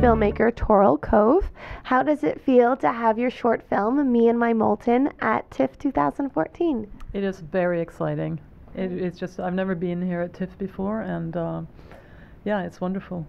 filmmaker Torill Kove. How does it feel to have your short film, Me and My Moulton, at TIFF 2014? It is very exciting. It, it's just, I've never been here at TIFF before, and uh, yeah, it's wonderful.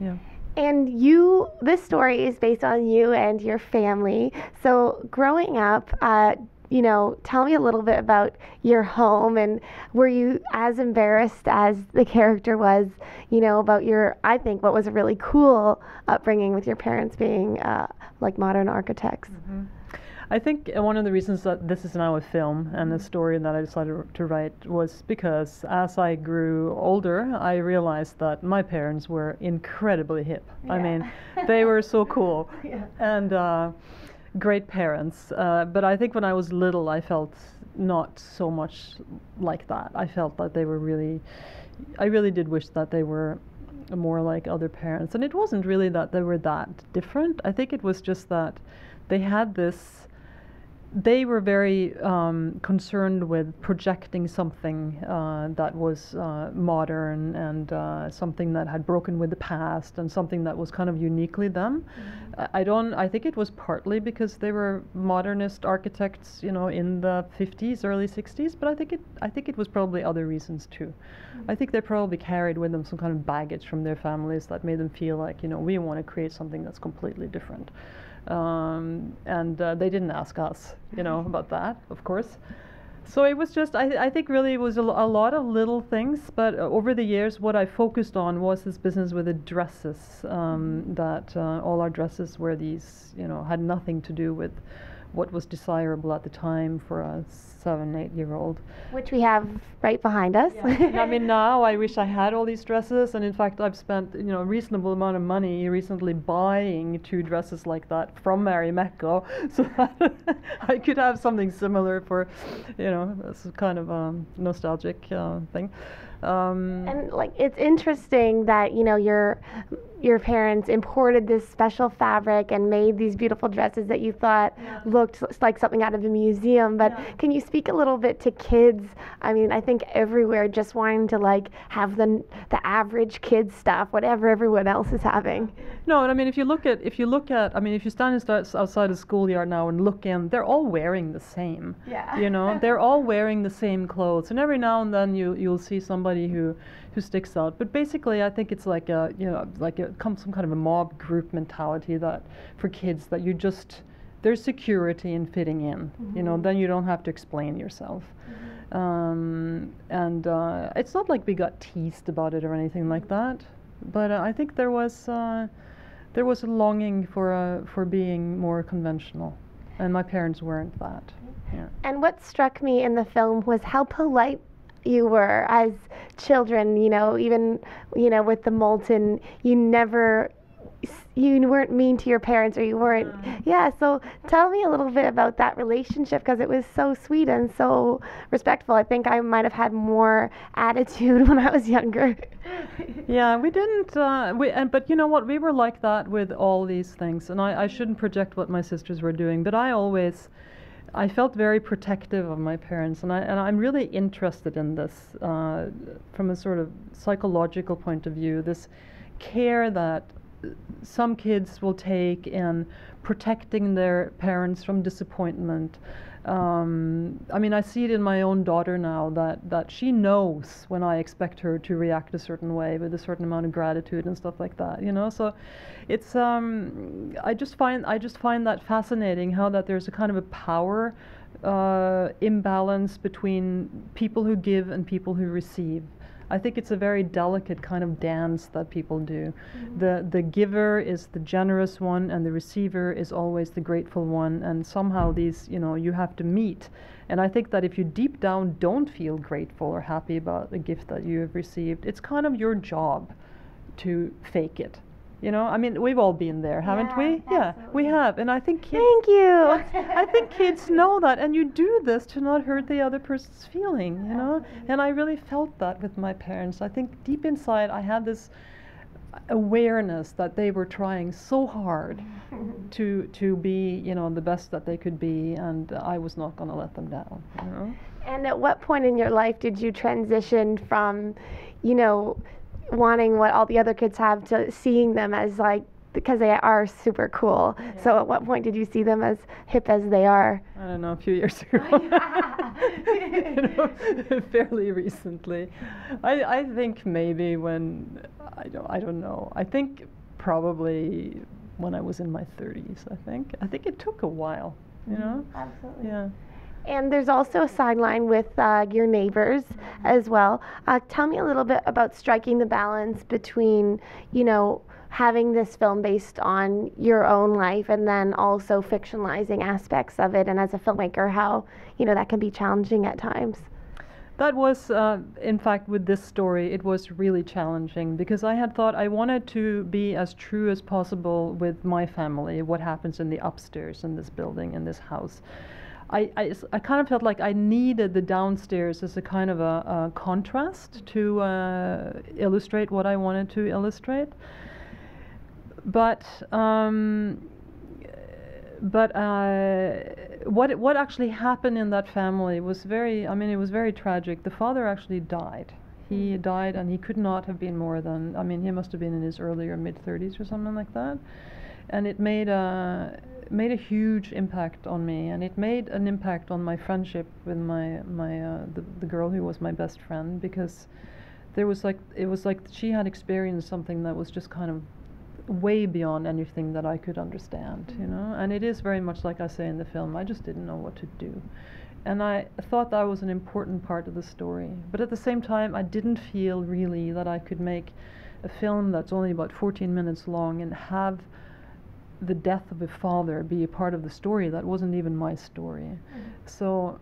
Yeah. And you, this story is based on you and your family. So, growing up, uh, you know, tell me a little bit about your home and were you as embarrassed as the character was, you know, about your, I think, what was a really cool upbringing with your parents being uh, like modern architects? Mm-hmm. I think one of the reasons that this is now a film and a story that I decided to write was because as I grew older, I realized that my parents were incredibly hip. Yeah. I mean, they were so cool. yeah. And, uh, great parents. Uh, but I think when I was little, I felt not so much like that. I felt that they were really, I really did wish that they were more like other parents. And it wasn't really that they were that different. I think it was just that they had this they were very um, concerned with projecting something uh, that was uh, modern and uh, something that had broken with the past and something that was kind of uniquely them. Mm-hmm. I don't. I think it was partly because they were modernist architects, you know, in the 50s, early 60s. But I think it. I think it was probably other reasons too. Mm-hmm. I think they probably carried with them some kind of baggage from their families that made them feel like, you know, we want to create something that's completely different. Um, and uh, they didn't ask us, you know, about that, of course. So it was just, I, I think really it was a, a lot of little things, but uh, over the years, what I focused on was this business with the dresses, um, that uh, all our dresses were these, you know, had nothing to do with what was desirable at the time for a seven, eight year old. Which we have right behind us. Yeah. I mean, now I wish I had all these dresses, and in fact, I've spent you know a reasonable amount of money recently buying two dresses like that from Mary Marimekko, so that I could have something similar for, you know, this kind of um, nostalgic uh, thing. Um, and like it's interesting that you know your your parents imported this special fabric and made these beautiful dresses that you thought yeah. looked like something out of a museum. But yeah. can you speak a little bit to kids? I mean, I think everywhere just wanting to like have the the average kid stuff, whatever everyone else is having. No, and I mean if you look at if you look at I mean if you stand outside a schoolyard now and look in, they're all wearing the same. Yeah. You know, they're all wearing the same clothes, and every now and then you you'll see somebody who who sticks out. But basically, I think it's like a you know like a some kind of a mob group mentality that for kids that you just there's security in fitting in. Mm-hmm. You know, mm-hmm. then you don't have to explain yourself. Mm-hmm. Um, and uh, it's not like we got teased about it or anything like that. But uh, I think there was uh, there was a longing for uh, for being more conventional, and my parents weren't that. Yeah. And what struck me in the film was how polite you were as children, you know, even, you know, with the Moulton, you never you weren't mean to your parents or you weren't yeah. so tell me a little bit about that relationship because it was so sweet and so respectful. I think i might have had more attitude when i was younger. Yeah we didn't uh, we and but you know what? We were like that with all these things and i, I shouldn't project what my sisters were doing but i always I felt very protective of my parents, and, I, and I'm really interested in this uh, from a sort of psychological point of view. This care that some kids will take in protecting their parents from disappointment, um, I mean, I see it in my own daughter now that, that she knows when I expect her to react a certain way with a certain amount of gratitude and stuff like that, you know. So, it's um, I just find I just find that fascinating how that there's a kind of a power uh, imbalance between people who give and people who receive. I think it's a very delicate kind of dance that people do. Mm-hmm. The the giver is the generous one, and the receiver is always the grateful one. And somehow these, you know, you have to meet. And I think that if you deep down don't feel grateful or happy about the gift that you have received, it's kind of your job to fake it. You know, I mean, we've all been there, haven't yeah, we? Absolutely. Yeah, we have. And I think kids. Thank you. I think kids know that, and you do this to not hurt the other person's feeling. You know, and I really felt that with my parents. I think deep inside, I had this awareness that they were trying so hard to to be, you know, the best that they could be, and I was not going to let them down. You know. And at what point in your life did you transition from, you know, wanting what all the other kids have to seeing them as like because they are super cool. So at what point did you see them as hip as they are? I don't know, a few years ago. you know, fairly recently. I, I think maybe when I don't I don't know. I think probably when I was in my 30s. I think I think it took a while. You know. Absolutely. Yeah. And there's also a sideline with uh, your neighbors as well. Uh, tell me a little bit about striking the balance between, you know, having this film based on your own life and then also fictionalizing aspects of it. And as a filmmaker how you know that can be challenging at times. That was uh, in fact with this story it was really challenging because i had thought i wanted to be as true as possible with my family what happens in the upstairs in this building in this house I, I, I, kind of felt like I needed the downstairs as a kind of a, a contrast to uh, illustrate what I wanted to illustrate but um, but uh, what what actually happened in that family was very I mean it was very tragic. The father actually died. He mm. died and he could not have been more than I mean he must have been in his earlier mid 30s or something like that. And it made a made a huge impact on me and it made an impact on my friendship with my my uh, the, the girl who was my best friend because there was like it was like she had experienced something that was just kind of way beyond anything that I could understand, mm-hmm. you know. And it is very much like I say in the film. I just didn't know what to do, and I thought that was an important part of the story. But at the same time, I didn't feel really that I could make a film that's only about 14 minutes long and have the death of a father be a part of the story that wasn't even my story. Mm-hmm. So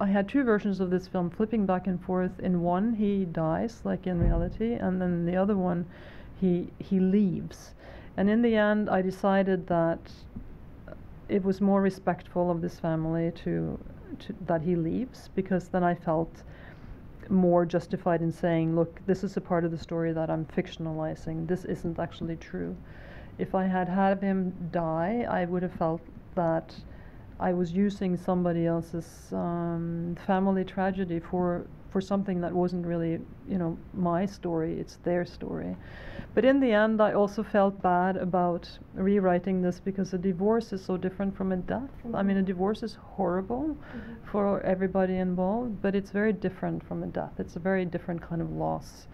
I had two versions of this film flipping back and forth. In one, he dies, like in reality, and then the other one, he he leaves. And in the end, I decided that it was more respectful of this family to, to that he leaves because then I felt more justified in saying, look, this is a part of the story that I'm fictionalizing. This isn't actually true. If I had had him die, I would have felt that I was using somebody else's um, family tragedy for for something that wasn't really, you know, my story. It's their story. But in the end, I also felt bad about rewriting this because a divorce is so different from a death. Mm-hmm. I mean, a mm-hmm. divorce is horrible mm-hmm. for everybody involved, but it's very different from a death. It's a very different kind of loss.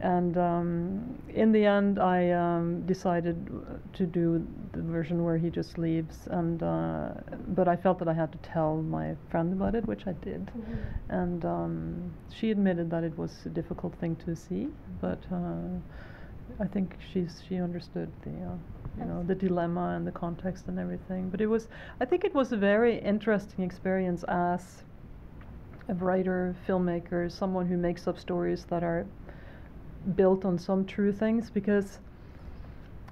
And um, in the end, I um, decided to do the version where he just leaves. And uh, but I felt that I had to tell my friend about it, which I did. Mm-hmm. And um, she admitted that it was a difficult thing to see, but. Uh, I think she's she understood the uh, you know the dilemma and the context and everything. But it was I think it was a very interesting experience as a writer, filmmaker, someone who makes up stories that are built on some true things because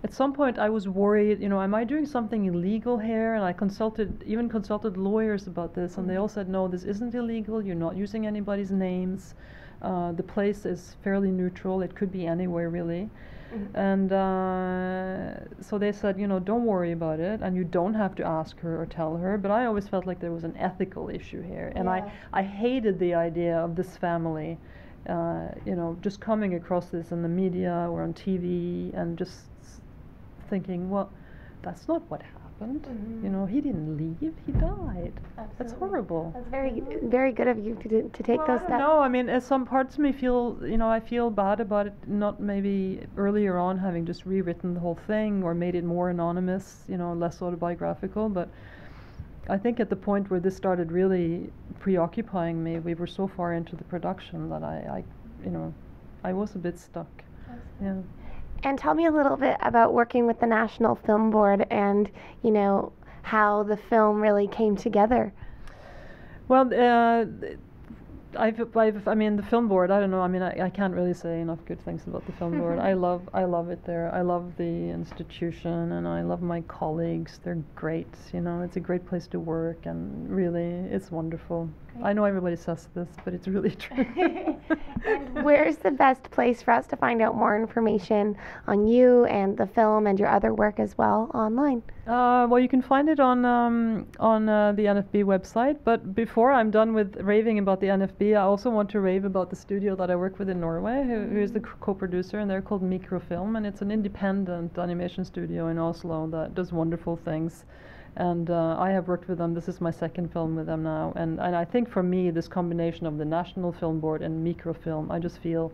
at some point I was worried, you know, am I doing something illegal here? And I consulted, even consulted lawyers about this, and they all said, no, this isn't illegal. You're not using anybody's names. Uh, the place is fairly neutral. It could be anywhere, really. Mm-hmm. And uh, so they said, you know, don't worry about it, and you don't have to ask her or tell her. But I always felt like there was an ethical issue here, and yeah. I, I hated the idea of this family, uh, you know, just coming across this in the media or on TV and just thinking, well, that's not what happened happened. Mm-hmm. You know, he didn't leave; he died. Absolutely. That's horrible. That's very, very good of you to to take well, those steps. No, I mean, as some parts of me feel, you know, I feel bad about it. Not maybe earlier on having just rewritten the whole thing or made it more anonymous, you know, less autobiographical. But I think at the point where this started really preoccupying me, we were so far into the production that I, I you know, I was a bit stuck. Absolutely. Yeah. And tell me a little bit about working with the National Film Board and, you know, how the film really came together. Well, uh, I've, I've, I mean, the film board. I don't know. I mean, I, I can't really say enough good things about the film board. I love, I love it there. I love the institution, and I love my colleagues. They're great. You know, it's a great place to work, and really, it's wonderful. I know everybody says this, but it's really true. and where's the best place for us to find out more information on you and the film and your other work as well online? Uh, well, you can find it on um, on uh, the NFB website. But before I'm done with raving about the NFB NFB. I also want to rave about the studio that I work with in Norway, who, who is the co-producer, and they're called Mikrofilm, and it's an independent animation studio in Oslo that does wonderful things. And uh, I have worked with them. This is my second film with them now, and and I think for me, this combination of the National Film Board and Mikrofilm, I just feel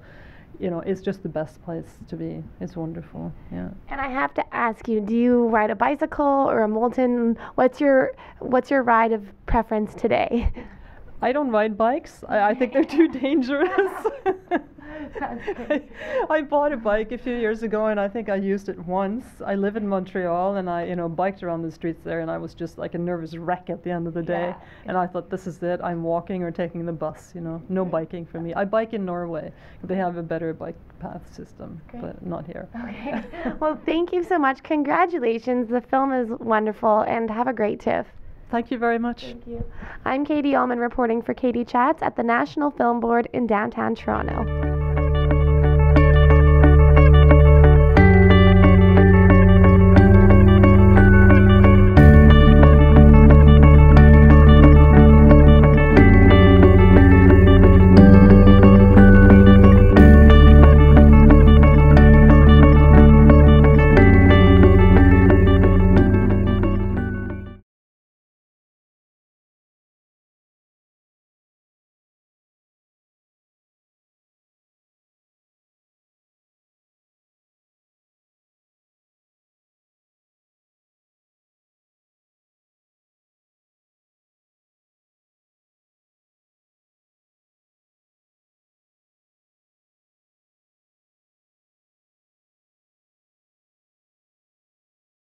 you know, it's just the best place to be. It's wonderful. Yeah. And I have to ask you, do you ride a bicycle or a Moulton? What's your what's your ride of preference today? I don't ride bikes. I, I think they're too dangerous. I, I bought a bike a few years ago and I think I used it once. I live in Montreal and I, you know, biked around the streets there and I was just like a nervous wreck at the end of the day. Yeah. And I thought, this is it. I'm walking or taking the bus, you know, no biking for me. I bike in Norway. They have a better bike path system, Great. but not here. Okay. well, thank you so much. Congratulations. The film is wonderful and have a great TIFF. Thank you very much. Thank you. I'm Katie Uhlmann reporting for Katie Chats at the National Film Board in downtown Toronto.